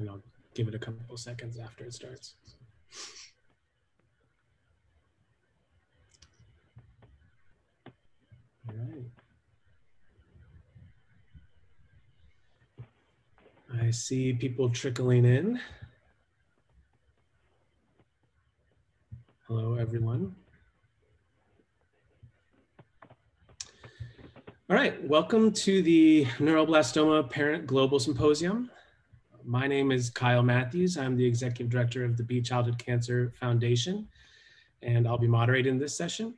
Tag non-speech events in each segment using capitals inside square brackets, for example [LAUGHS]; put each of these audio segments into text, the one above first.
and I'll give it a couple seconds after it starts. All right. I see people trickling in. Hello, everyone. All right, welcome to the Neuroblastoma Parent Global Symposium. My name is Kyle Matthews. I'm the Executive Director of the Beat Childhood Cancer Foundation, and I'll be moderating this session.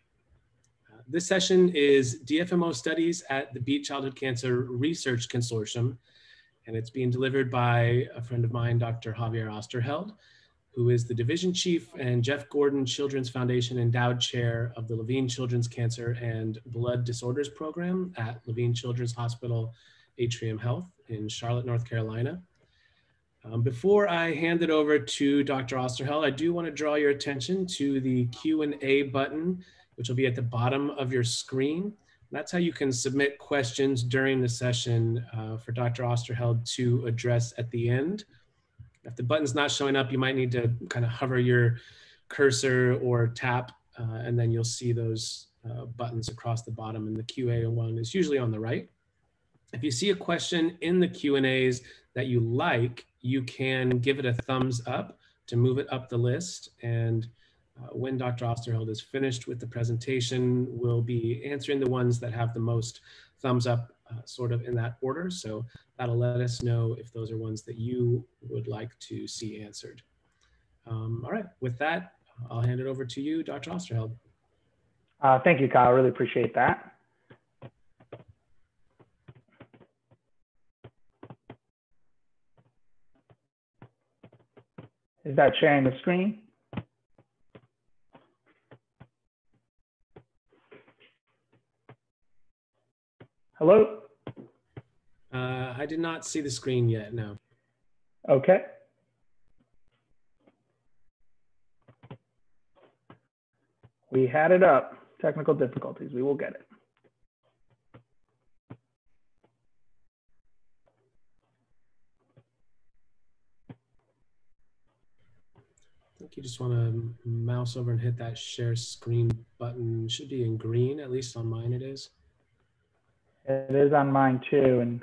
Uh, this session is DFMO Studies at the Beat Childhood Cancer Research Consortium, and it's being delivered by a friend of mine, Dr. Javier Oesterheld, who is the Division Chief and Jeff Gordon Children's Foundation Endowed Chair of the Levine Children's Cancer and Blood Disorders Program at Levine Children's Hospital Atrium Health in Charlotte, North Carolina. Um, before I hand it over to Dr. Oesterheld, I do want to draw your attention to the Q&A button, which will be at the bottom of your screen. That's how you can submit questions during the session uh, for Dr. Oesterheld to address at the end. If the button's not showing up, you might need to kind of hover your cursor or tap, uh, and then you'll see those uh, buttons across the bottom. And the QA one is usually on the right. If you see a question in the Q&As that you like, you can give it a thumbs up to move it up the list. And uh, when Dr. Oesterheld is finished with the presentation, we'll be answering the ones that have the most thumbs up uh, sort of in that order. So that'll let us know if those are ones that you would like to see answered. Um, all right, with that, I'll hand it over to you, Dr. Oesterheld. Uh, thank you, Kyle. I really appreciate that. Is that sharing the screen? Hello? Uh, I did not see the screen yet, no. Okay. We had it up. Technical difficulties. We will get it. I think you just want to mouse over and hit that share screen button. It should be in green, at least on mine it is. It is on mine too. And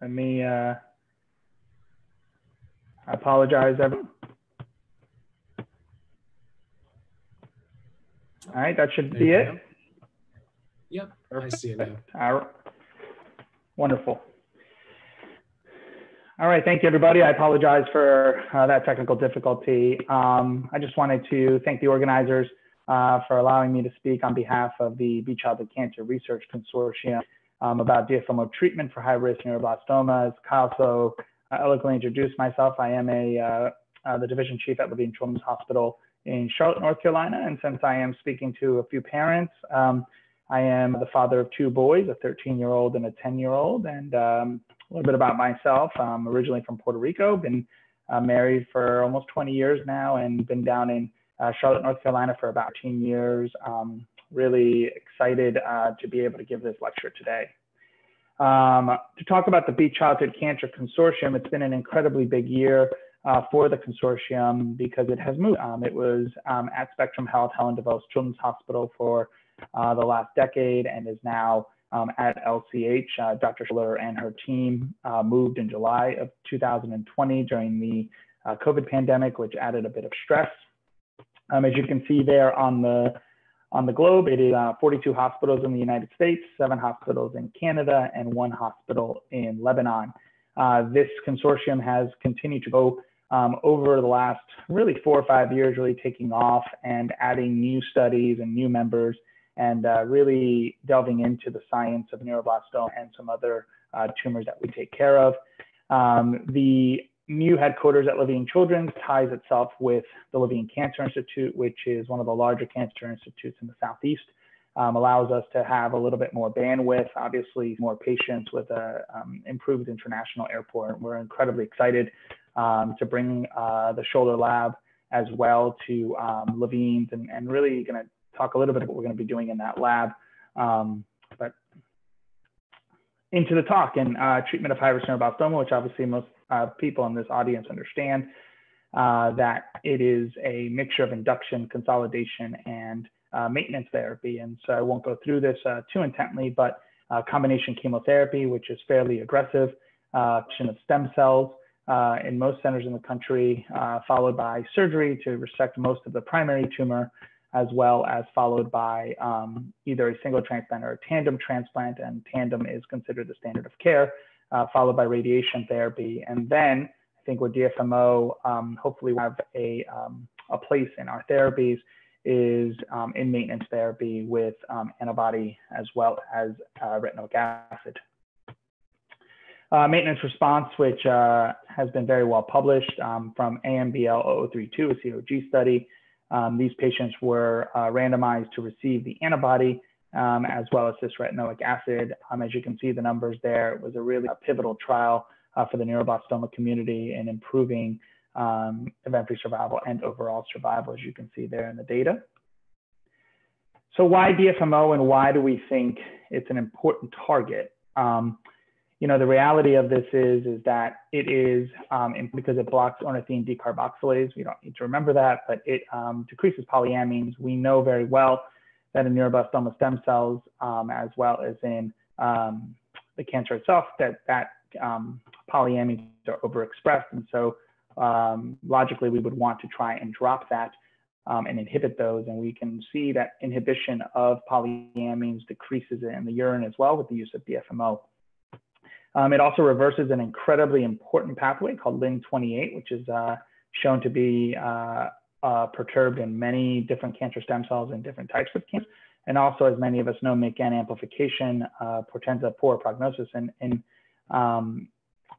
let me, uh, I apologize, everyone. All right, that should be it. Go. Yep, Perfect. I see it now. All right. Wonderful. All right, thank you, everybody. I apologize for uh, that technical difficulty. Um, I just wanted to thank the organizers uh, for allowing me to speak on behalf of the Beat Childhood Cancer Research Consortium um, about DFMO treatment for high-risk neuroblastomas. Kyle so uh, eloquently introduced myself. I am a uh, uh, the division chief at Levine Children's Hospital in Charlotte, North Carolina. And since I am speaking to a few parents, um, I am the father of two boys, a 13-year-old and a 10-year-old. And um, a little bit about myself. I'm originally from Puerto Rico, been uh, married for almost 20 years now, and been down in uh, Charlotte, North Carolina for about 10 years. Um, really excited uh, to be able to give this lecture today. Um, to talk about the Beat Childhood Cancer Consortium, it's been an incredibly big year uh, for the consortium because it has moved. Um, it was um, at Spectrum Health, Helen DeVos Children's Hospital for uh, the last decade and is now um, at LCH. Uh, Dr. Sholler and her team uh, moved in July of 2020 during the uh, COVID pandemic, which added a bit of stress. Um, as you can see there on the on the globe, it is uh, 42 hospitals in the United States, seven hospitals in Canada, and one hospital in Lebanon. Uh, this consortium has continued to go um, over the last really four or five years, really taking off and adding new studies and new members and uh, really delving into the science of neuroblastoma and some other uh, tumors that we take care of. Um, the new headquarters at Levine Children's ties itself with the Levine Cancer Institute, which is one of the larger cancer institutes in the Southeast. Um, allows us to have a little bit more bandwidth, obviously more patients with a um, improved international airport. We're incredibly excited um, to bring uh, the Sholler lab as well to um, Levine's and, and really going to talk a little bit about what we're going to be doing in that lab. Um, but into the talk and uh, treatment of high-risk neuroblastoma, which obviously most uh, people in this audience understand uh, that it is a mixture of induction, consolidation, and uh, maintenance therapy. And so I won't go through this uh, too intently, but uh, combination chemotherapy, which is fairly aggressive, uh, of stem cells in most centers in the country, followed by surgery to resect most of the primary tumor, as well as followed by um, either a single transplant or a tandem transplant, and tandem is considered the standard of care, uh, followed by radiation therapy. And then I think with DFMO, um, hopefully we have a, um, a place in our therapies is um, in maintenance therapy with um, antibody as well as uh, retinoic acid. Uh, maintenance response, which uh, has been very well published um, from ANBL 0032, a COG study. Um, these patients were uh, randomized to receive the antibody um, as well as cisretinoic acid. Um, as you can see the numbers there, it was a really pivotal trial uh, for the neuroblastoma community in improving um, event-free survival and overall survival, as you can see there in the data. So why DFMO and why do we think it's an important target? Um, you know, the reality of this is, is that it is, um, because it blocks ornithine decarboxylase, we don't need to remember that, but it um, decreases polyamines. We know very well that in neuroblastoma stem cells, um, as well as in um, the cancer itself, that, that um, polyamines are overexpressed. And so um, logically we would want to try and drop that and inhibit those. And we can see that inhibition of polyamines decreases in the urine as well with the use of DFMO. Um, it also reverses an incredibly important pathway called LIN28, which is uh, shown to be uh, uh, perturbed in many different cancer stem cells and different types of cancer. And also, as many of us know, MYC amplification uh, portends a poor prognosis in, in um,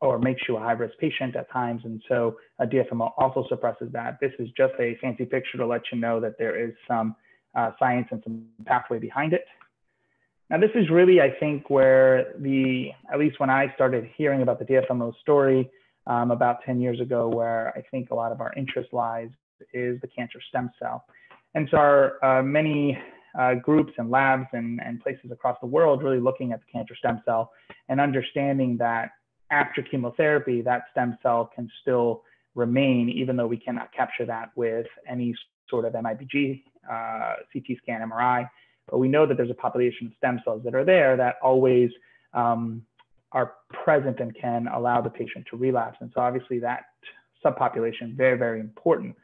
or makes you a high risk patient at times. And so a DFMO also suppresses that. This is just a fancy picture to let you know that there is some uh, science and some pathway behind it. Now, this is really, I think, where the, at least when I started hearing about the DFMO story um, about 10 years ago, where I think a lot of our interest lies is the cancer stem cell. And so our uh, many uh, groups and labs and, and places across the world really looking at the cancer stem cell and understanding that after chemotherapy, that stem cell can still remain, even though we cannot capture that with any sort of MIBG, uh, CT scan, MRI. But we know that there's a population of stem cells that are there that always um, are present and can allow the patient to relapse. And so obviously that subpopulation, very, very important.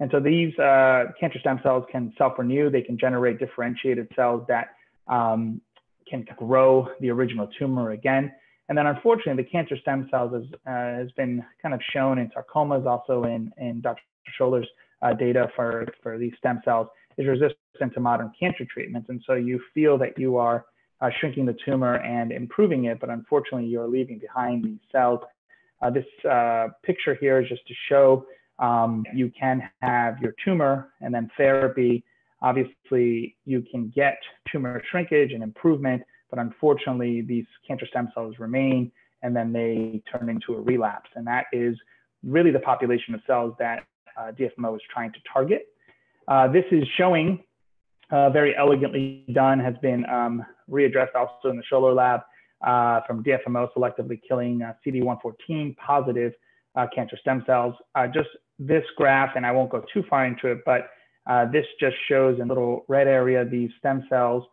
And so these uh, cancer stem cells can self-renew. They can generate differentiated cells that um, can grow the original tumor again. And then unfortunately, the cancer stem cells has, uh, has been kind of shown in sarcomas, also in, in Dr. Sholler's uh, data for, for these stem cells, is resistant to modern cancer treatments. And so you feel that you are uh, shrinking the tumor and improving it, but unfortunately, you're leaving behind these cells. Uh, this uh, picture here is just to show um, you can have your tumor and then therapy. Obviously, you can get tumor shrinkage and improvement, but unfortunately, these cancer stem cells remain and then they turn into a relapse. And that is really the population of cells that uh, DFMO is trying to target. Uh, this is showing uh, very elegantly done, has been um, readdressed also in the Sholler lab uh, from DFMO selectively killing uh, CD114 positive uh, cancer stem cells. just this graph, and I won't go too far into it, but this just shows in little red area these stem cells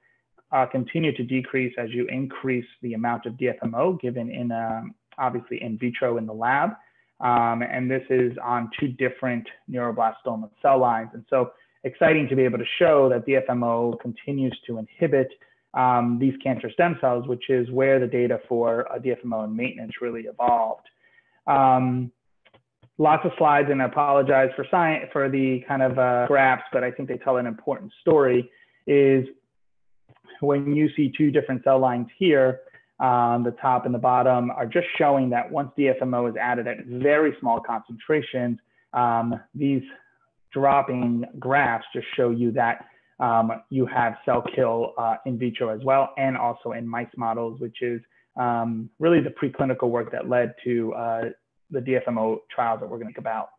continue to decrease as you increase the amount of DFMO given in um, obviously in vitro in the lab. Um, and this is on two different neuroblastoma cell lines. And so exciting to be able to show that DFMO continues to inhibit um, these cancer stem cells, which is where the data for uh, DFMO and maintenance really evolved. Um, lots of slides, and I apologize for science for the kind of uh, graphs, but I think they tell an important story. Is when you see two different cell lines here, um, the top and the bottom are just showing that once DFMO is added at very small concentrations, um, these dropping graphs just show you that um, you have cell kill uh, in vitro as well, and also in mice models, which is um, really the preclinical work that led to uh, the DFMO trials that we're going to think about.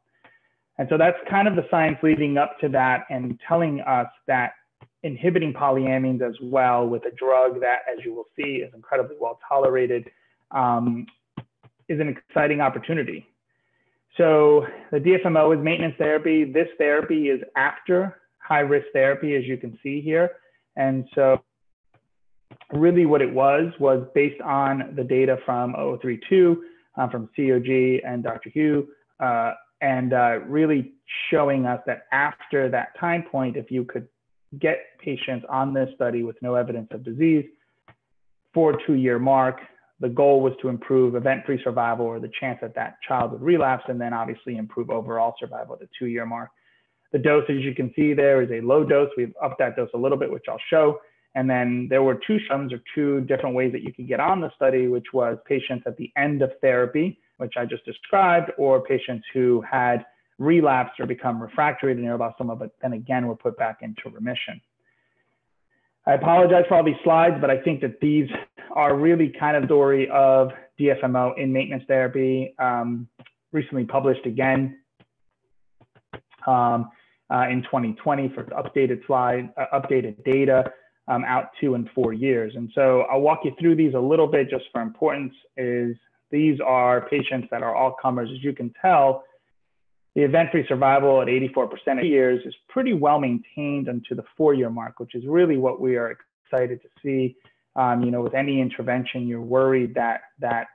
And so that's kind of the science leading up to that and telling us that inhibiting polyamines as well with a drug that, as you will see, is incredibly well tolerated um, is an exciting opportunity. So the DFMO is maintenance therapy. This therapy is after high risk therapy, as you can see here. And so really what it was, was based on the data from 0032, uh, from COG and Dr. Yu, uh, and uh, really showing us that after that time point, if you could get patients on this study with no evidence of disease for two year mark, the goal was to improve event-free survival or the chance that that child would relapse and then obviously improve overall survival at the two year mark. The dose, as you can see there, is a low dose. We've upped that dose a little bit, which I'll show. And then there were two sums or two different ways that you could get on the study, which was patients at the end of therapy, which I just described, or patients who had relapsed or become refractory to neuroblastoma, but then again were put back into remission. I apologize for all these slides, but I think that these are really kind of story of DFMO in maintenance therapy, um, recently published again um, uh, in 2020 for updated slide, uh, updated data um, out two and four years. And so I'll walk you through these a little bit just for importance is these are patients that are all comers. As you can tell, the event-free survival at 84% of years is pretty well maintained until the four-year mark, which is really what we are excited to see. Um, you know, with any intervention, you're worried that that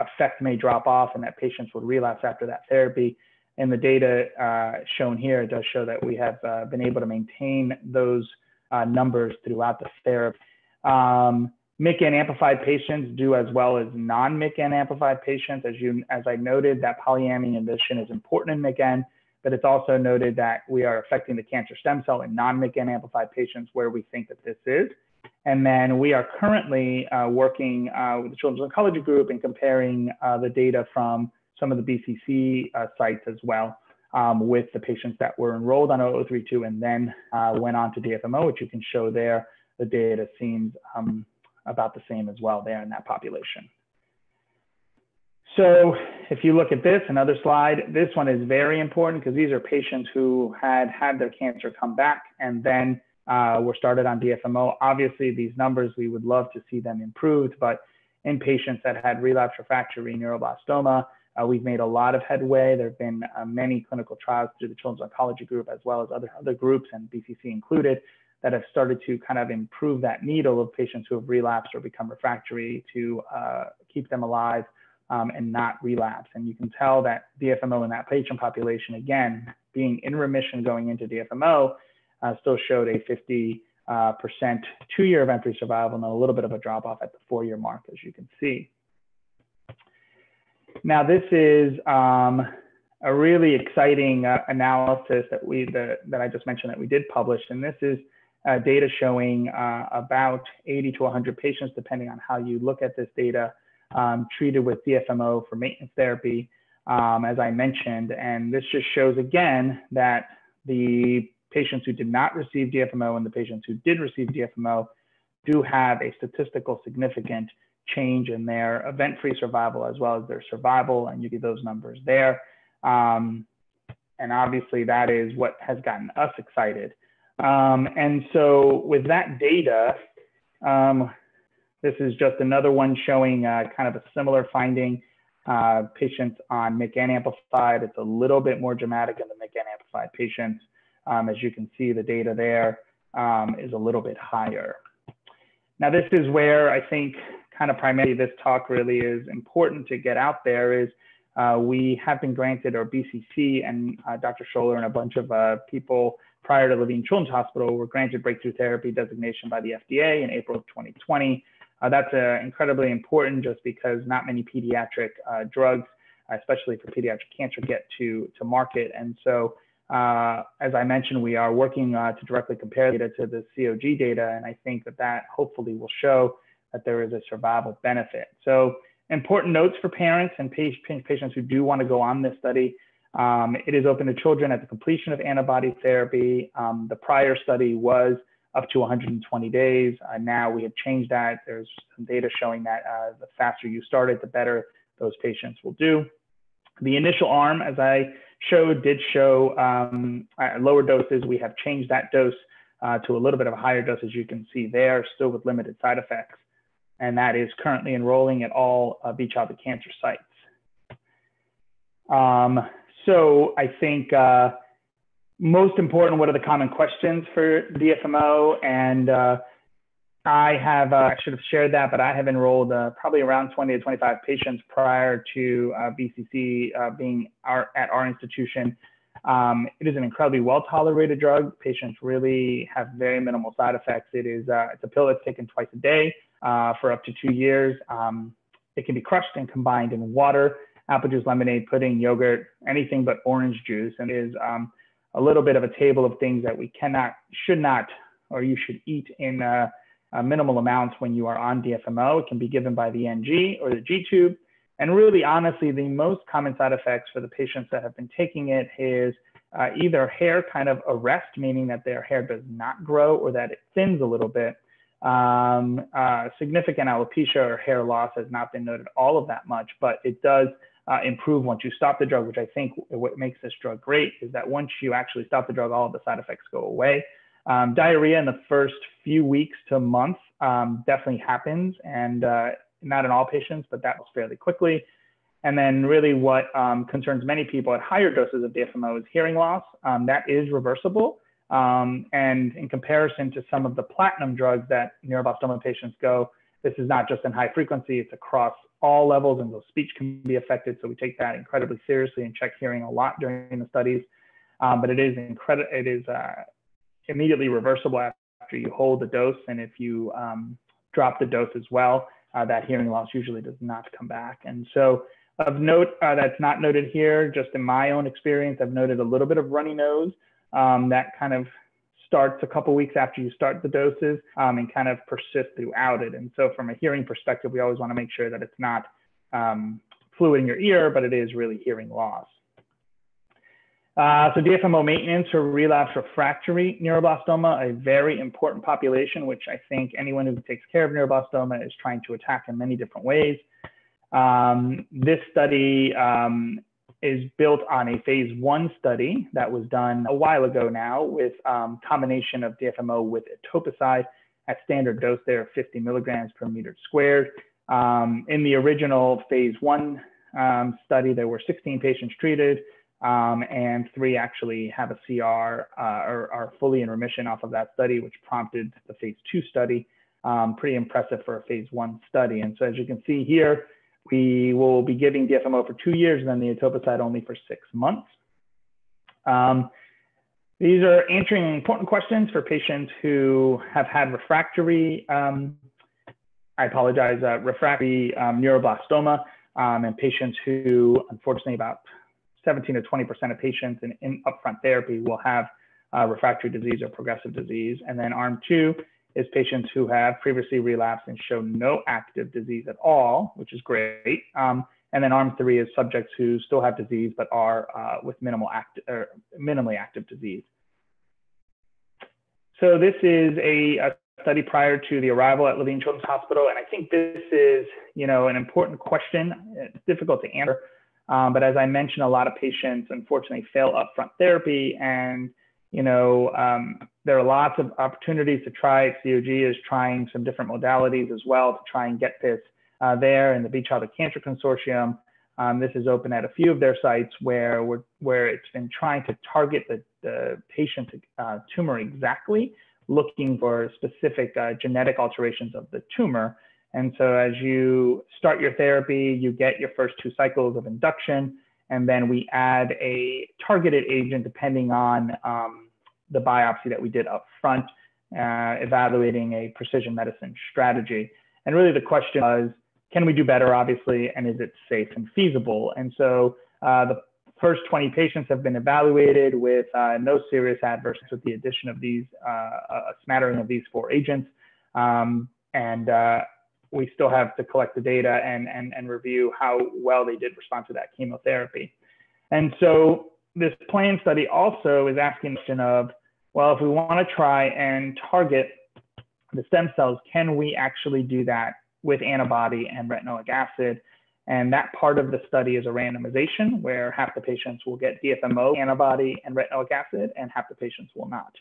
effect may drop off and that patients would relapse after that therapy. And the data uh, shown here does show that we have uh, been able to maintain those uh, numbers throughout the therapy. Um, MYCN amplified patients do as well as non-MYCN amplified patients. As you, as I noted, that polyamine inhibition is important in MYCN, but it's also noted that we are affecting the cancer stem cell in non-MYCN amplified patients where we think that this is. And then we are currently uh, working uh, with the Children's Oncology Group and comparing uh, the data from some of the BCC uh, sites as well um, with the patients that were enrolled on 0032 and then uh, went on to DFMO, which you can show there. The data seems um, about the same as well there in that population. So if you look at this, another slide, this one is very important because these are patients who had had their cancer come back and then uh, were started on DFMO. Obviously, these numbers, we would love to see them improved, but in patients that had relapse refractory neuroblastoma, uh, we've made a lot of headway. There have been uh, many clinical trials through the Children's Oncology Group as well as other, other groups and BCC included that have started to kind of improve that needle of patients who have relapsed or become refractory to uh, keep them alive um, and not relapse. And you can tell that DFMO in that patient population, again, being in remission going into DFMO, uh, still showed a 50 uh, percent two-year event-free survival and a little bit of a drop-off at the four-year mark, as you can see. Now, this is um, a really exciting uh, analysis that we the, that I just mentioned that we did publish, and this is uh, data showing uh, about 80 to 100 patients, depending on how you look at this data, um, treated with DFMO for maintenance therapy, um, as I mentioned. And this just shows again that the patients who did not receive DFMO and the patients who did receive DFMO do have a statistical significant change in their event-free survival as well as their survival, and you get those numbers there. Um, and obviously that is what has gotten us excited. Um, and so with that data, um, this is just another one showing uh, kind of a similar finding. Uh, patients on MYCN amplified, it's a little bit more dramatic in the MYCN amplified patients. Um, as you can see, the data there um, is a little bit higher. Now, this is where I think kind of primarily this talk really is important to get out there is uh, we have been granted, or BCC and uh, Dr. Sholler and a bunch of uh, people prior to Levine Children's Hospital were granted breakthrough therapy designation by the FDA in April of 2020. Uh, that's uh, incredibly important just because not many pediatric uh, drugs, especially for pediatric cancer, get to, to market. And so, as I mentioned, we are working to directly compare data to the COG data. And I think that that hopefully will show that there is a survival benefit. So important notes for parents and patients who do want to go on this study. Um, it is open to children at the completion of antibody therapy. Um, the prior study was up to 120 days. Uh, now we have changed that. There's some data showing that uh, the faster you start it, the better those patients will do. The initial arm, as I showed, did show um, lower doses. We have changed that dose uh, to a little bit of a higher dose, as you can see there, still with limited side effects. And that is currently enrolling at all uh, Beat Childhood Cancer sites. Um, so I think uh, most important, what are the common questions for DFMO? And uh, I have, uh, I should have shared that, but I have enrolled uh, probably around 20 to 25 patients prior to uh, BCC uh, being our, at our institution. Um, it is an incredibly well tolerated drug. Patients really have very minimal side effects. It is it's a pill that's taken twice a day uh, for up to two years. Um, it can be crushed and combined in water, apple juice, lemonade, pudding, yogurt, anything but orange juice, and is um, a little bit of a table of things that we cannot, should not, or you should eat in uh, minimal amounts when you are on DFMO. It can be given by the NG or the G tube. And really, honestly, the most common side effects for the patients that have been taking it is uh, either hair kind of arrest, meaning that their hair does not grow or that it thins a little bit. Um, uh, significant alopecia or hair loss has not been noted all of that much, but it does uh, improve once you stop the drug, which I think what makes this drug great is that once you actually stop the drug, all of the side effects go away. Um, diarrhea in the first few weeks to month um, definitely happens, and uh, not in all patients, but that was fairly quickly. And then really what um, concerns many people at higher doses of DFMO is hearing loss. Um, that is reversible. Um, and in comparison to some of the platinum drugs that neuroblastoma patients go, this is not just in high frequency, it's across all levels and the speech can be affected. So we take that incredibly seriously and check hearing a lot during the studies. Um, but it is incredible, it is uh, immediately reversible after you hold the dose. And if you um, drop the dose as well, uh, that hearing loss usually does not come back. And so of note uh, that's not noted here, just in my own experience, I've noted a little bit of runny nose um, that kind of starts a couple weeks after you start the doses um, and kind of persists throughout it. And so from a hearing perspective, we always want to make sure that it's not um, fluid in your ear, but it is really hearing loss. Uh, so DFMO maintenance for relapse refractory neuroblastoma, a very important population, which I think anyone who takes care of neuroblastoma is trying to attack in many different ways. Um, this study um, is built on a phase one study that was done a while ago now with um, combination of DFMO with etoposide at standard dose there, 50 milligrams per meter squared. Um, in the original phase one um, study, there were 16 patients treated um, and three actually have a CR uh, or are fully in remission off of that study, which prompted the phase two study. Um, pretty impressive for a phase one study. And so as you can see here, we will be giving DFMO for two years and then the etoposide only for six months. Um, these are answering important questions for patients who have had refractory, um, I apologize, uh, refractory um, neuroblastoma um, and patients who, unfortunately, about 17 to 20% of patients in, in upfront therapy will have uh, refractory disease or progressive disease. And then arm two is patients who have previously relapsed and show no active disease at all, which is great. Um, and then arm three is subjects who still have disease but are uh, with minimal act or minimally active disease. So this is a, a, study prior to the arrival at Levine Children's Hospital, and I think this is, you know, an important question. It's difficult to answer, um, but as I mentioned, a lot of patients unfortunately fail upfront therapy, and you know um, there are lots of opportunities to try. it. COG is trying some different modalities as well to try and get this uh, there. And the Beat Childhood Cancer Consortium, um, this is open at a few of their sites where where it's been trying to target the, the patient uh, tumor exactly, looking for specific uh, genetic alterations of the tumor and so as you start your therapy, you get your first two cycles of induction, and then we add a targeted agent depending on um, the biopsy that we did up front, uh, evaluating a precision medicine strategy. And really the question was, can we do better, obviously, and is it safe and feasible? And so uh, the first 20 patients have been evaluated with uh, no serious adverse with the addition of these, uh, a smattering of these four agents. Um, and uh, we still have to collect the data and, and, and review how well they did respond to that chemotherapy. And so this plan study also is asking the question of, well, if we want to try and target the stem cells, can we actually do that with antibody and retinoic acid? And that part of the study is a randomization where half the patients will get DFMO antibody and retinoic acid and half the patients will not.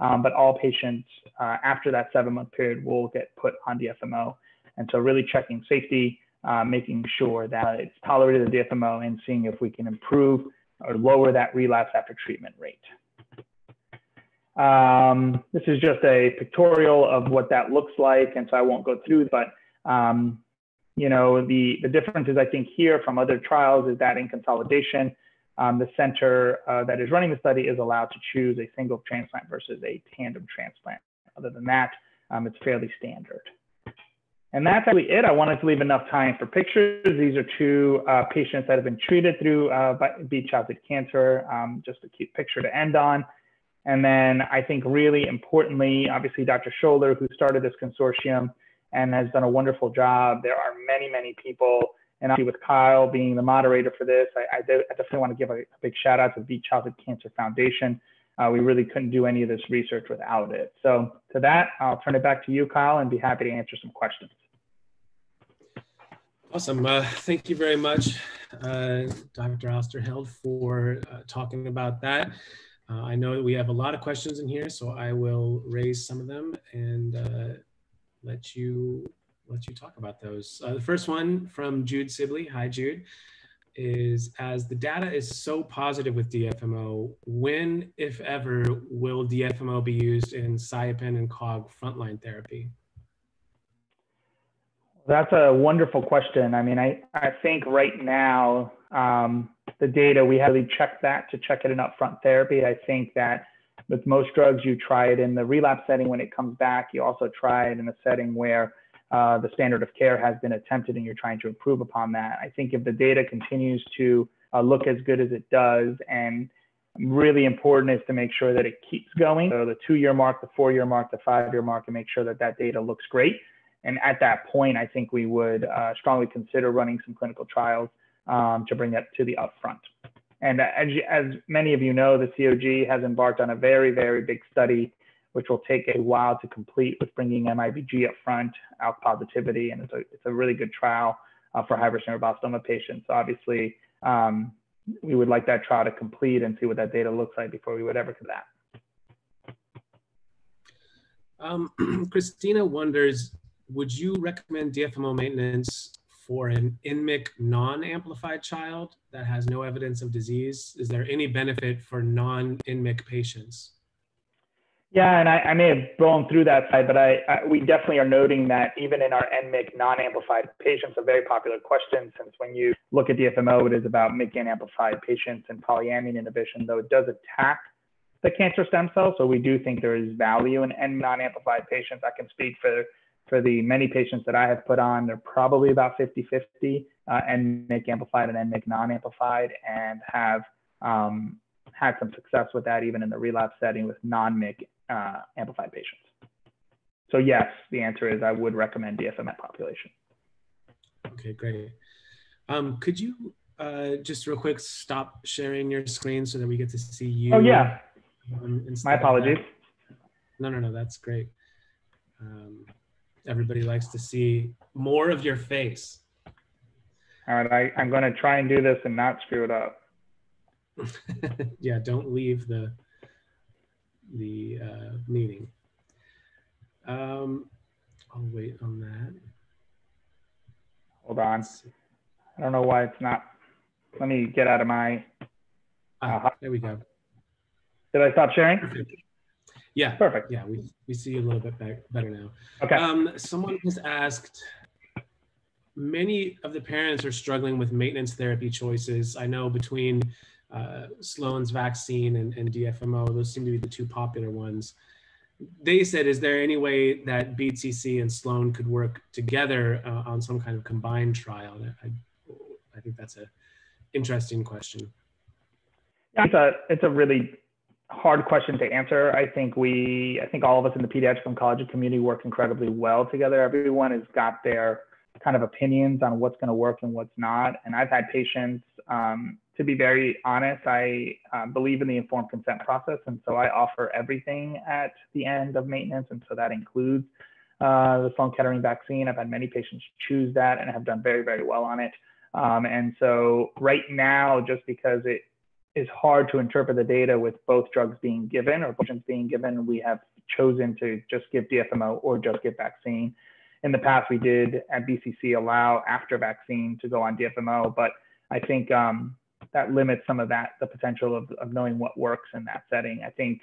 um, but all patients uh, after that seven month period will get put on DFMO. And so really checking safety, uh, making sure that it's tolerated the DFMO and seeing if we can improve or lower that relapse after treatment rate. Um, this is just a pictorial of what that looks like, and so I won't go through, but um, you know, the, the differences I think here from other trials is that in consolidation, um, the center uh, that is running the study is allowed to choose a single transplant versus a tandem transplant. Other than that, um, it's fairly standard. And that's actually it. I wanted to leave enough time for pictures. These are two uh, patients that have been treated through uh, beat childhood cancer, um, just a cute picture to end on. And then I think really importantly, obviously Dr. Sholler, who started this consortium and has done a wonderful job. There are many, many people, and i with Kyle being the moderator for this, I, I, I definitely want to give a, a, big shout out to the Beat Childhood Cancer Foundation. Uh, we really couldn't do any of this research without it. So to that, I'll turn it back to you, Kyle, and be happy to answer some questions. Awesome. Uh, thank you very much, uh, Dr. Oesterheld, for uh, talking about that. Uh, I know we have a lot of questions in here, so I will raise some of them and uh, let you let you talk about those. Uh, the first one from Jude Sibley. Hi, Jude. Is as the data is so positive with DFMO, when, if ever, will DFMO be used in SIOPEN and COG frontline therapy? That's a wonderful question. I mean, I, I think right now, um, the data, we have really checked that to check it in upfront therapy. I think that with most drugs, you try it in the relapse setting when it comes back. You also try it in a setting where uh, the standard of care has been attempted and you're trying to improve upon that. I think if the data continues to uh, look as good as it does and really important is to make sure that it keeps going. So the two year mark, the four year mark, the five year mark, and make sure that that data looks great. And at that point, I think we would uh, strongly consider running some clinical trials um, to bring it to the upfront. And as, as many of you know, the COG has embarked on a very, very big study, which will take a while to complete with bringing MIBG up front, ALK positivity, and it's a, it's a really good trial uh, for high-risk neuroblastoma patients. So obviously, um, we would like that trial to complete and see what that data looks like before we would ever do that. Um, [CLEARS THROAT] Christina wonders, would you recommend DFMO maintenance for an NMYC non-amplified child that has no evidence of disease? Is there any benefit for non-NMYC patients? Yeah, and I, I, may have blown through that side, but I, I, we definitely are noting that even in our NMYC non-amplified patients, a very popular question since when you look at the DFMO, it is about MYC amplified patients and polyamine inhibition, though it does attack the cancer stem cells. So we do think there is value in non-amplified patients. I can speak for for the many patients that I have put on, they're probably about 50 50 uh, NMYC amplified and NMYC non amplified, and have um, had some success with that even in the relapse setting with non MYC uh, amplified patients. So, yes, the answer is I would recommend DFMO population. Okay, great. Um, could you uh, just real quick stop sharing your screen so that we get to see you? Oh, yeah. Um, My apologies. No, no, no, that's great. Everybody likes to see more of your face. All right, I, I'm going to try and do this and not screw it up. [LAUGHS] yeah, don't leave the the uh, meeting. Um, I'll wait on that. Hold on. I don't know why it's not. Let me get out of my. Ah, uh, there we go. Did I stop sharing? Yeah. Perfect. Yeah, we, we see you a little bit better now. Okay. Um, someone has asked, many of the parents are struggling with maintenance therapy choices. I know between uh, Sloan's vaccine and, and DFMO, those seem to be the two popular ones. They said, is there any way that BCC and Sloan could work together uh, on some kind of combined trial? I, I think that's a interesting question. Yeah, it's a, it's a really hard question to answer. I think we, I think all of us in the pediatric oncology community work incredibly well together. Everyone has got their kind of opinions on what's going to work and what's not. And I've had patients, um, to be very honest, I uh, believe in the informed consent process. And so I offer everything at the end of maintenance. And so that includes uh, the Sloan Kettering vaccine. I've had many patients choose that and have done very, very well on it. Um, and so right now, just because it is hard to interpret the data with both drugs being given or patients being given. We have chosen to just give DFMO or just give vaccine. In the past, we did at BCC allow after vaccine to go on DFMO, but I think um, that limits some of that, the potential of, of knowing what works in that setting. I think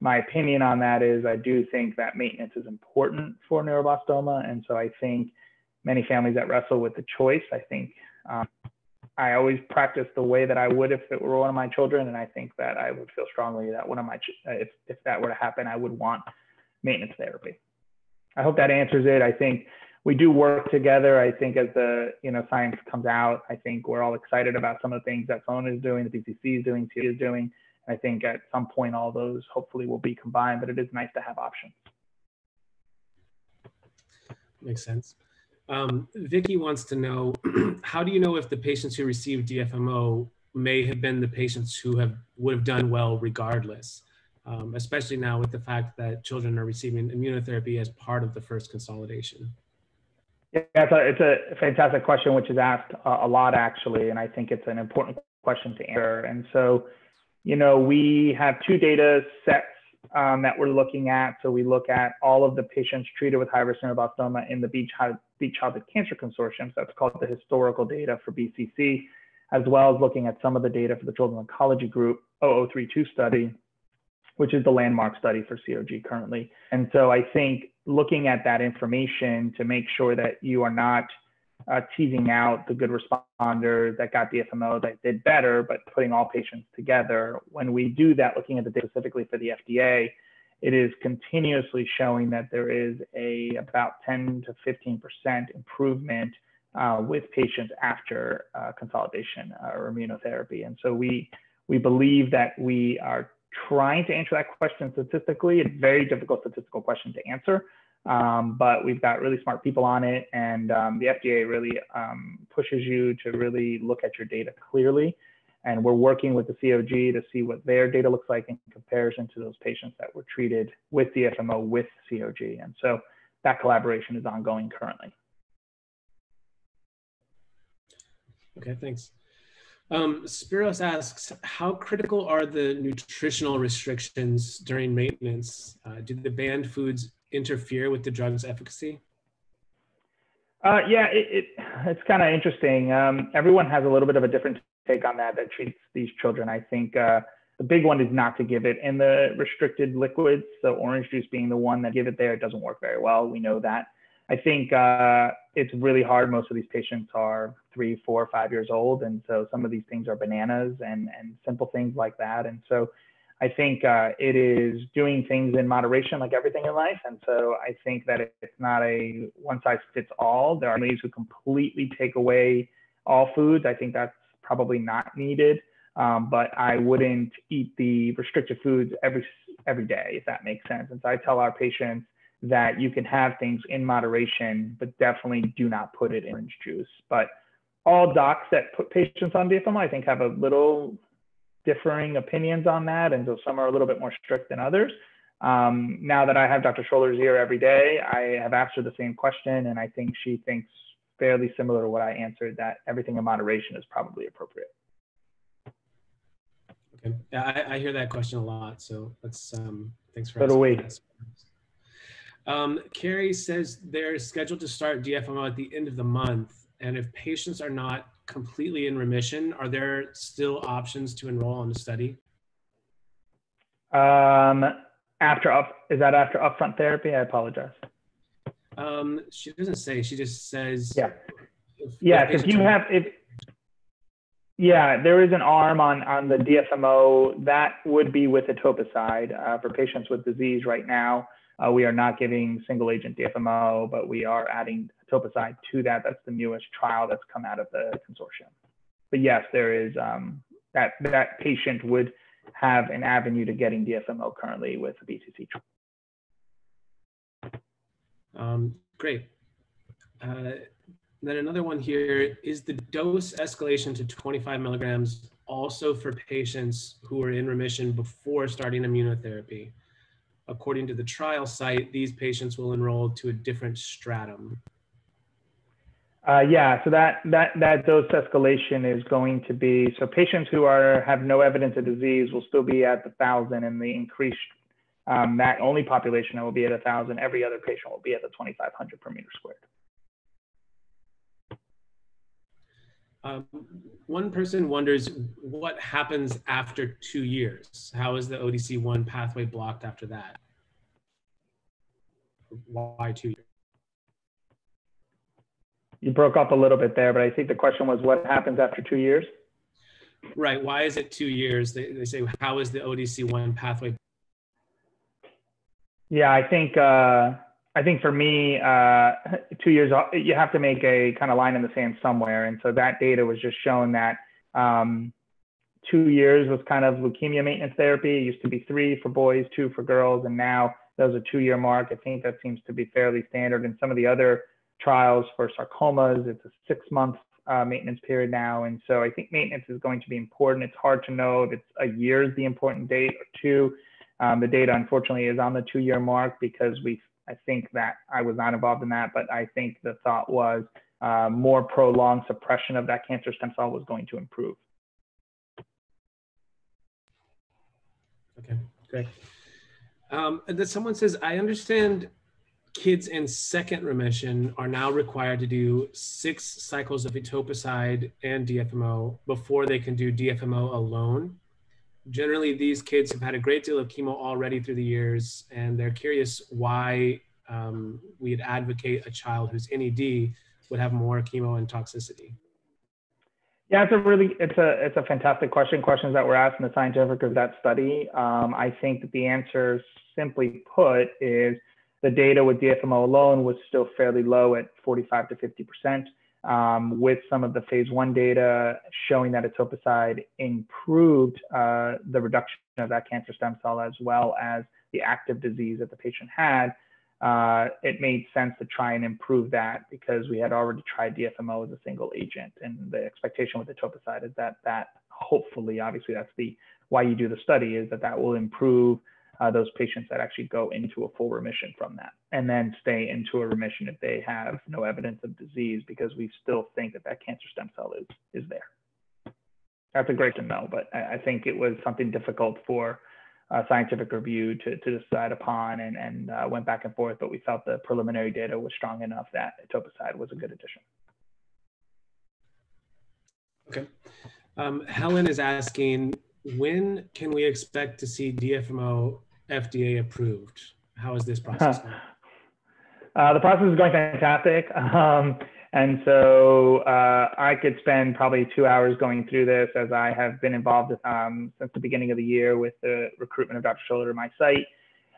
my opinion on that is I do think that maintenance is important for neuroblastoma. And so I think many families that wrestle with the choice, I think um, I always practice the way that I would if it were one of my children. And I think that I would feel strongly that one of my, uh, if, if that were to happen, I would want maintenance therapy. I hope that answers it. I think we do work together. I think as the you know science comes out, I think we're all excited about some of the things that Phone is doing, the BCC is doing, C is doing. I think at some point all those hopefully will be combined, but it is nice to have options. Makes sense. Um, Vicky wants to know, [CLEARS THROAT] how do you know if the patients who received DFMO may have been the patients who have would have done well regardless? Um, especially now with the fact that children are receiving immunotherapy as part of the first consolidation. Yeah, it's a, it's a fantastic question, which is asked a, a lot actually, and I think it's an important question to answer. And so, you know, we have two data sets um, that we're looking at. So we look at all of the patients treated with high-risk neuroblastoma in the Beat, Beat Childhood Cancer Consortium. So that's called the historical data for BCC, as well as looking at some of the data for the Children's Oncology Group 0032 study, which is the landmark study for COG currently. And so I think looking at that information to make sure that you are not uh, teasing out the good responders that got DFMO that did better, but putting all patients together. When we do that, looking at the data specifically for the FDA, it is continuously showing that there is a about 10 to 15% improvement uh, with patients after uh, consolidation uh, or immunotherapy. And so we, we believe that we are trying to answer that question statistically. It's a very difficult statistical question to answer, um, but we've got really smart people on it, and um, the FDA really um, pushes you to really look at your data clearly. And we're working with the COG to see what their data looks like in comparison to those patients that were treated with the DFMO with COG. And so that collaboration is ongoing currently. Okay, thanks. Um, Spiros asks, how critical are the nutritional restrictions during maintenance? Uh, do the banned foods interfere with the drug's efficacy? Uh, yeah, it, it, it's kind of interesting. Um, everyone has a little bit of a different take on that that treats these children. I think uh, the big one is not to give it in the restricted liquids. So orange juice being the one that give it there, it doesn't work very well. We know that. I think uh, it's really hard. Most of these patients are three, four, five years old, and so some of these things are bananas and and simple things like that. And so, I think uh, it is doing things in moderation, like everything in life. And so, I think that it's not a one size fits all. There are families who completely take away all foods. I think that's probably not needed. Um, but I wouldn't eat the restricted foods every every day, if that makes sense. And so I tell our patients that you can have things in moderation, but definitely do not put it in orange juice. But all docs that put patients on DFMO, I think, have a little differing opinions on that. And so some are a little bit more strict than others. Um, now that I have Dr. Schroeder's ear every day, I have asked her the same question, and I think she thinks fairly similar to what I answered that everything in moderation is probably appropriate. Okay, yeah, I, I hear that question a lot. So let's um, thanks for. So do we. Um, Carrie says they're scheduled to start DFMO at the end of the month. And if patients are not completely in remission, are there still options to enroll in the study? Um, after up, is that after upfront therapy? I apologize. Um, she doesn't say, she just says. Yeah. If, yeah, if you have, if, yeah, there is an arm on, on the DFMO that would be with etoposide uh, for patients with disease right now. Uh, we are not giving single agent DFMO, but we are adding etoposide to that. That's the newest trial that's come out of the consortium. But yes, there is um, that that patient would have an avenue to getting DFMO currently with the BCC trial. Um, great. Uh, then another one here is the dose escalation to 25 milligrams also for patients who are in remission before starting immunotherapy according to the trial site, these patients will enroll to a different stratum. Uh, yeah, so that, that, that dose escalation is going to be, so patients who are, have no evidence of disease will still be at the thousand and the increased, um, that only population will be at a thousand. Every other patient will be at the 2,500 per meter squared. Um, one person wonders what happens after two years. How is the ODC1 pathway blocked after that? Why two years? You broke up a little bit there, but I think the question was what happens after two years? Right. Why is it two years? They, they say, how is the ODC1 pathway? Yeah, I think uh, I think for me, uh, two years, you have to make a kind of line in the sand somewhere. And so that data was just showing that um, two years was kind of leukemia maintenance therapy. It used to be three for boys, two for girls, and now that was a two year mark. I think that seems to be fairly standard. In some of the other trials for sarcomas. It's a six month uh, maintenance period now. And so I think maintenance is going to be important. It's hard to know if it's a year is the important date or two. Um, the data, unfortunately, is on the two year mark because we, I think that I was not involved in that, but I think the thought was uh, more prolonged suppression of that cancer stem cell was going to improve. Okay, great. Um, and then someone says, I understand kids in second remission are now required to do six cycles of etoposide and DFMO before they can do DFMO alone. Generally, these kids have had a great deal of chemo already through the years, and they're curious why um, we'd advocate a child who's NED would have more chemo and toxicity. Yeah, it's a really it's a it's a fantastic question. Questions that were asked in the scientific of that study. Um, I think that the answer, simply put, is the data with DFMO alone was still fairly low at 45 to 50%, um, with some of the phase one data showing that etoposide improved uh, the reduction of that cancer stem cell as well as the active disease that the patient had. Uh, it made sense to try and improve that because we had already tried DFMO as a single agent. And the expectation with etoposide is that that hopefully, obviously, that's the why you do the study is that that will improve uh, those patients that actually go into a full remission from that and then stay into a remission if they have no evidence of disease because we still think that that cancer stem cell is, is there. That's a great to know, but I, I think it was something difficult for uh, scientific review to, to decide upon and, and uh, went back and forth, but we felt the preliminary data was strong enough that etoposide was a good addition. Okay. Um, Helen is asking, when can we expect to see DFMO FDA approved? How is this process [LAUGHS] going? Uh, the process is going fantastic. [LAUGHS] Um, and so uh, I could spend probably two hours going through this as I have been involved um, since the beginning of the year with the recruitment of Dr. Sholler to my site.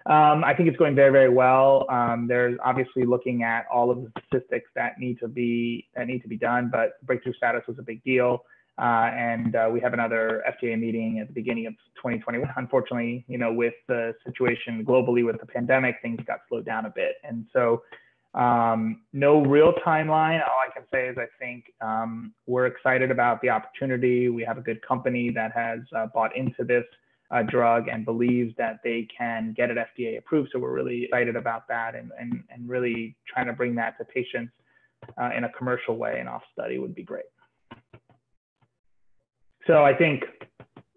Um, I think it's going very, very well. Um, there's obviously looking at all of the statistics that need to be that need to be done, but breakthrough status was a big deal. Uh, and uh, we have another FDA meeting at the beginning of 2021. Unfortunately, you know, with the situation globally with the pandemic, things got slowed down a bit. And so, um, no real timeline. All I can say is I think um, we're excited about the opportunity. We have a good company that has uh, bought into this uh, drug and believes that they can get it FDA approved. So we're really excited about that and, and, and really trying to bring that to patients uh, in a commercial way and off study would be great. So I think,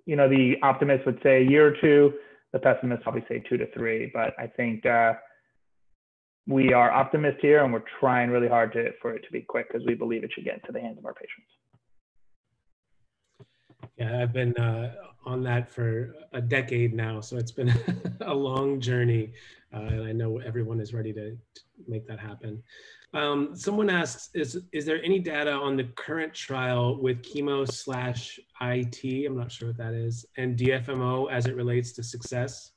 you know, the optimist would say a year or two, the pessimist probably say two to three. But I think uh, we are optimists here and we're trying really hard to, for it to be quick because we believe it should get into the hands of our patients. Yeah, I've been uh, on that for a decade now, so it's been [LAUGHS] a long journey, uh, and I know everyone is ready to, to make that happen. Um, someone asks, is, is there any data on the current trial with chemo slash IT, I'm not sure what that is, and DFMO as it relates to success?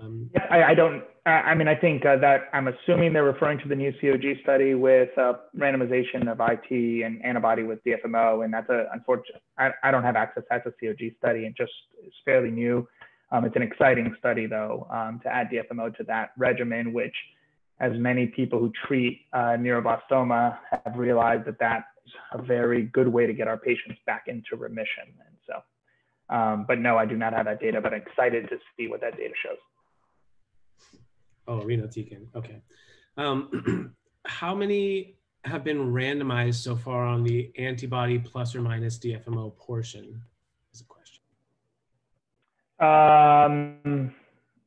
Um, yeah, I, I, don't, I mean, I think uh, that I'm assuming they're referring to the new COG study with uh, randomization of IT and antibody with DFMO. And that's a, unfortunate, I, I don't have access. That's a COG study and just it's fairly new. Um, it's an exciting study though, um, to add DFMO to that regimen, which as many people who treat uh, neuroblastoma have realized that that's a very good way to get our patients back into remission. And so, um, but no, I do not have that data, but I'm excited to see what that data shows. Oh, irinotecan. Okay. Um, [CLEARS THROAT] how many have been randomized so far on the antibody plus or minus DFMO portion? Is a question. Um,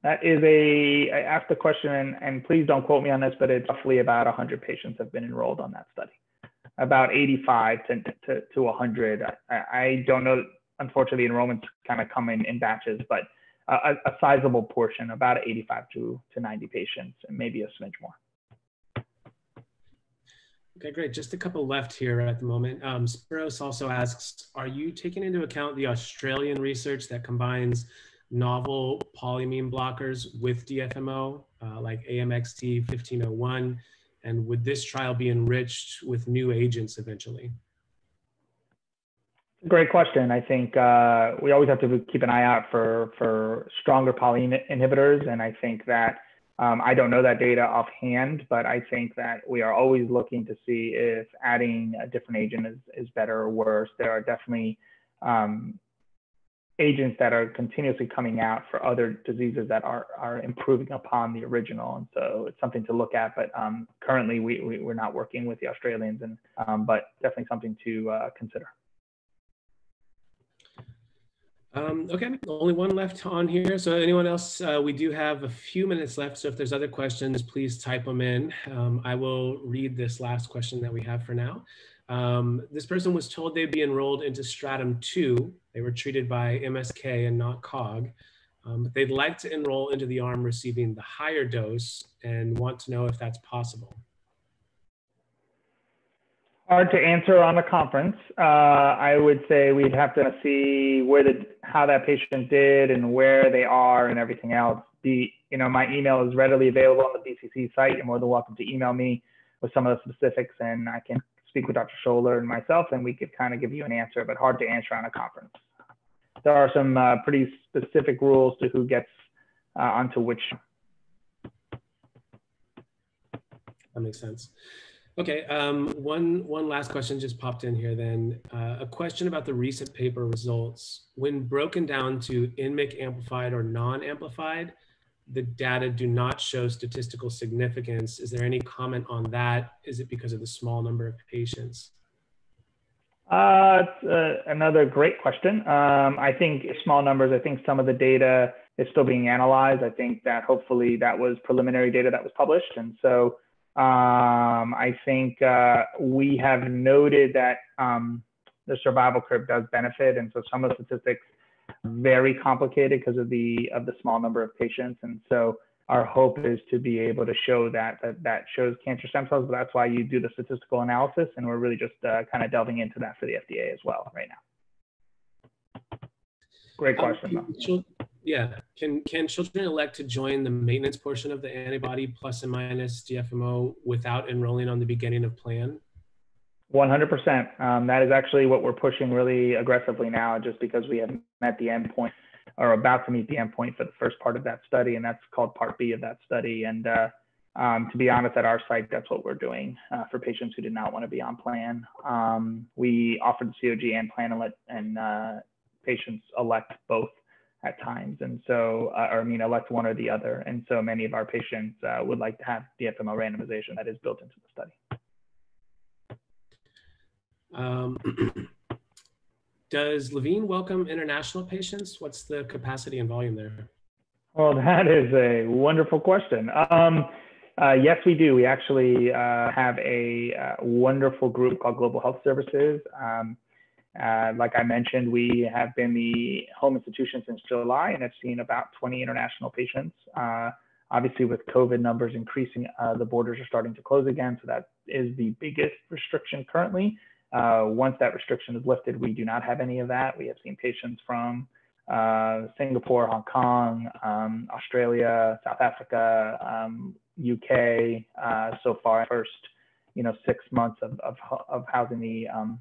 that is a, I asked the question, and, and please don't quote me on this, but it's roughly about 100 patients have been enrolled on that study. About 85 to, to, to 100. I, I don't know, unfortunately, enrollments kind of come in, in batches, but a, a sizable portion, about 85 to, to 90 patients, and maybe a smidge more. Okay, great. Just a couple left here at the moment. Um, Spiros also asks, are you taking into account the Australian research that combines novel polyamine blockers with DFMO, uh, like AMXT 1501? And would this trial be enriched with new agents eventually? Great question. I think uh, we always have to keep an eye out for, for stronger poly inhibitors. And I think that um, I don't know that data offhand, but I think that we are always looking to see if adding a different agent is, is better or worse. There are definitely um, agents that are continuously coming out for other diseases that are, are improving upon the original. And so it's something to look at, but um, currently we, we, are not working with the Australians, and um, but definitely something to uh, consider. Um, okay, only one left on here. So anyone else, uh, we do have a few minutes left. So if there's other questions, please type them in. Um, I will read this last question that we have for now. Um, this person was told they'd be enrolled into stratum two. They were treated by MSK and not COG. Um, but they'd like to enroll into the arm receiving the higher dose and want to know if that's possible. Hard to answer on the conference. Uh, I would say we'd have to see where the how that patient did and where they are and everything else. The you know my email is readily available on the BCC site. You're more than welcome to email me with some of the specifics, and I can speak with Dr. Sholler and myself, and we could kind of give you an answer. But hard to answer on a conference. There are some uh, pretty specific rules to who gets uh, onto which. That makes sense. Okay, um, one, one last question just popped in here then. Uh, a question about the recent paper results. When broken down to NMYC amplified or non-amplified, the data do not show statistical significance. Is there any comment on that? Is it because of the small number of patients? Uh, it's uh, another great question. Um, I think small numbers, I think some of the data is still being analyzed. I think that hopefully that was preliminary data that was published. And so um, I think uh, we have noted that um, the survival curve does benefit, and so some of the statistics very complicated because of the of the small number of patients, and so our hope is to be able to show that that, that shows cancer stem cells. But that's why you do the statistical analysis, and we're really just uh, kind of delving into that for the FDA as well right now. Great question. Um, yeah. Can can children elect to join the maintenance portion of the antibody plus and minus DFMO without enrolling on the beginning of plan? 100%. Um, that is actually what we're pushing really aggressively now, just because we have met the endpoint or about to meet the endpoint for the first part of that study, and that's called Part B of that study. And uh, um, to be honest, at our site, that's what we're doing uh, for patients who did not want to be on plan. Um, we offered COG and plan and let and uh, patients elect both at times. And so, uh, or I mean, elect one or the other. And so many of our patients uh, would like to have the DFMO randomization that is built into the study. Um, [CLEARS THROAT] does Levine welcome international patients? What's the capacity and volume there? Well, that is a wonderful question. Um, uh, yes, we do. We actually uh, have a uh, wonderful group called Global Health Services. Um, uh, like I mentioned, we have been the home institution since July and have seen about 20 international patients. Uh, obviously, with COVID numbers increasing, uh, the borders are starting to close again. So that is the biggest restriction currently. Uh, once that restriction is lifted, we do not have any of that. We have seen patients from uh, Singapore, Hong Kong, um, Australia, South Africa, um, UK uh, so far. First, you know, six months of, of, of housing the um,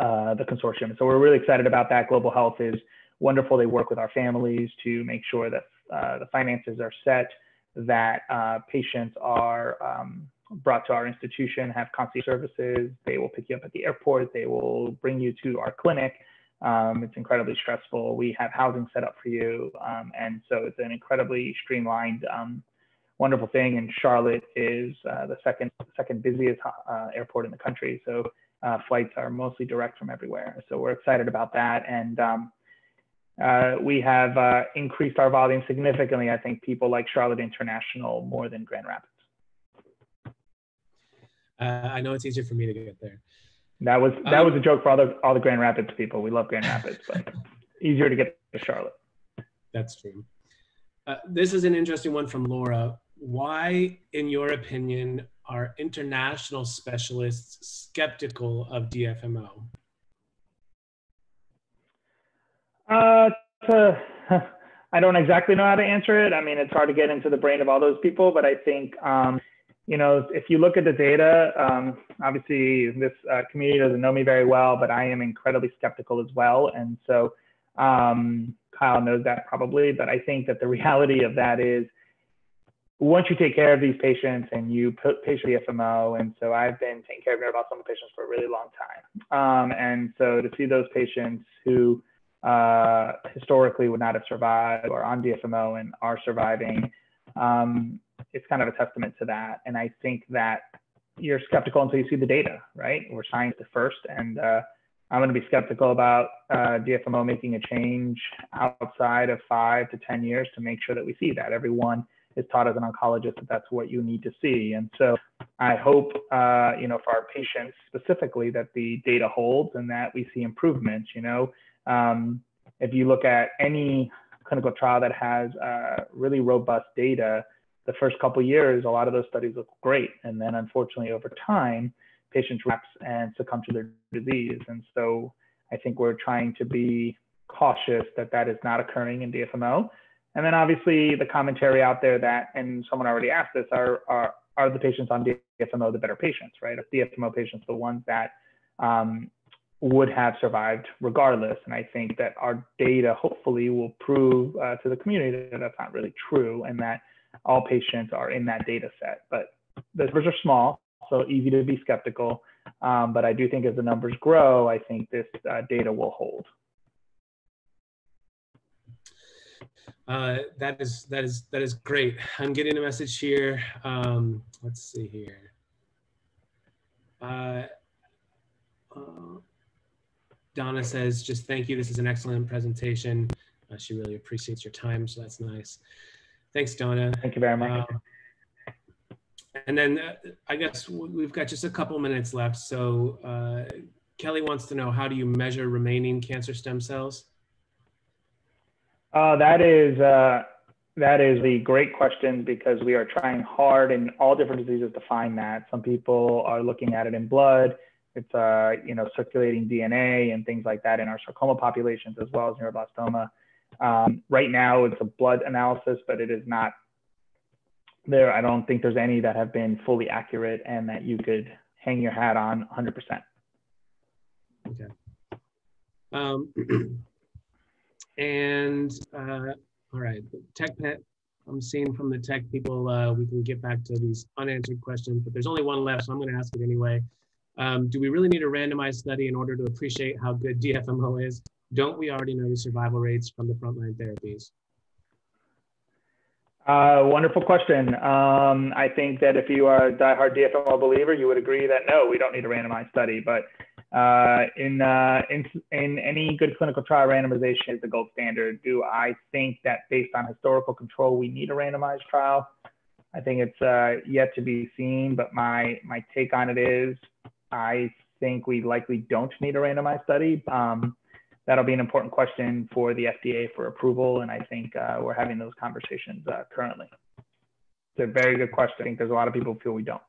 uh, the consortium. So we're really excited about that. Global Health is wonderful. They work with our families to make sure that uh, the finances are set, that uh, patients are um, brought to our institution, have concierge services. They will pick you up at the airport. They will bring you to our clinic. Um, it's incredibly stressful. We have housing set up for you. Um, and so it's an incredibly streamlined um, wonderful thing. And Charlotte is uh, the second second busiest uh, airport in the country, so uh, flights are mostly direct from everywhere. So we're excited about that, and um, uh, we have uh, increased our volume significantly. I think people like Charlotte International more than Grand Rapids. I know it's easier for me to get there. That was that um, was a joke for all the all the Grand Rapids people. We love Grand Rapids, but [LAUGHS] easier to get to Charlotte. That's true. Uh, this is an interesting one from Laura. Why, in your opinion, are international specialists skeptical of DFMO? Uh, to, [LAUGHS] I don't exactly know how to answer it. I mean, it's hard to get into the brain of all those people, but I think, um, you know, if you look at the data, um, obviously this uh, community doesn't know me very well, but I am incredibly skeptical as well. And so um, Kyle knows that probably, but I think that the [LAUGHS] reality of that is once you take care of these patients and you put patient FMO, and so I've been taking care of neuroblastoma patients for a really long time. Um, and so to see those patients who uh, historically would not have survived or on DFMO and are surviving, um, it's kind of a testament to that. And I think that you're skeptical until you see the data, right? We're science first, and uh, I'm going to be skeptical about uh, DFMO making a change outside of five to 10 years to make sure that we see that. Everyone is taught as an oncologist that that's what you need to see. And so I hope, uh, you know, for our patients specifically, that the data holds and that we see improvements. You know, um, if you look at any clinical trial that has uh, really robust data, the first couple years, a lot of those studies look great, and then unfortunately over time, patients relapse and succumb to their disease. And so I think we're trying to be cautious that that is not occurring in DFMO. And then obviously the commentary out there that, and someone already asked this, are, are, are the patients on DFMO the better patients, right? Are DFMO patients the ones that um, would have survived regardless? And I think that our data hopefully will prove uh, to the community that that's not really true and that all patients are in that data set. But the numbers are small, so easy to be skeptical. Um, but I do think as the numbers grow, I think this uh, data will hold. Uh, that is that is that is great. I'm getting a message here. Um, let's see here. Uh, uh, Donna says, "Just thank you. This is an excellent presentation. Uh, she really appreciates your time, so that's nice. Thanks, Donna. Thank you very much." Um, and then uh, I guess we've got just a couple minutes left. So uh, Kelly wants to know how do you measure remaining cancer stem cells? Uh, that is uh, that is the great question because we are trying hard in all different diseases to find that. Some people are looking at it in blood. It's uh, you know circulating DNA and things like that in our sarcoma populations as well as neuroblastoma. Um, right now, it's a blood analysis, but it is not there. I don't think there's any that have been fully accurate and that you could hang your hat on 100%. Okay. Um, [CLEARS THROAT] And uh, all right, tech pet. I'm seeing from the tech people, uh, we can get back to these unanswered questions, but there's only one left, so I'm going to ask it anyway. Um, do we really need a randomized study in order to appreciate how good DFMO is? Don't we already know the survival rates from the frontline therapies? Uh, wonderful question. Um, I think that if you are a diehard DFMO believer, you would agree that no, we don't need a randomized study. But uh, in, uh, in, in any good clinical trial, randomization is the gold standard. Do I think that based on historical control, we need a randomized trial? I think it's uh, yet to be seen, but my, my take on it is I think we likely don't need a randomized study. Um, that'll be an important question for the FDA for approval, and I think uh, we're having those conversations uh, currently. It's a very good question. I think there's a lot of people feel we don't.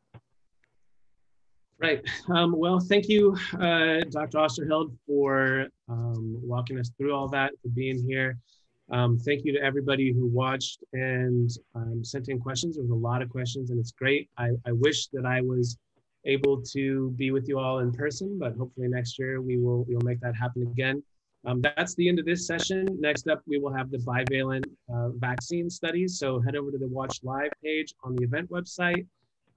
Right. Um, well, thank you, uh, Dr. Oesterheld, for um, walking us through all that, for being here. Um, thank you to everybody who watched and um, sent in questions. There was a lot of questions, and it's great. I, I, wish that I was able to be with you all in person, but hopefully next year we will we'll make that happen again. Um, that's the end of this session. Next up, we will have the bivalent uh, vaccine studies. So head over to the Watch Live page on the event website.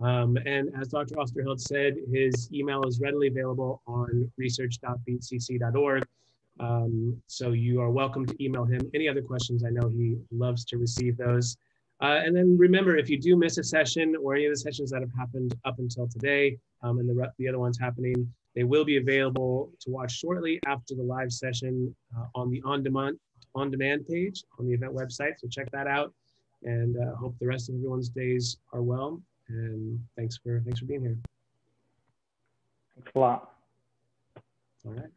Um, and as Dr. Oesterheld said, his email is readily available on research.beatcc.org. Um, so you are welcome to email him any other questions. I know he loves to receive those. Uh, and then remember, if you do miss a session or any of the sessions that have happened up until today um, and the, the other ones happening, they will be available to watch shortly after the live session uh, on the on-demand on demand page on the event website. So check that out and uh, hope the rest of everyone's days are well. And thanks for thanks for being here. Thanks a lot. All right.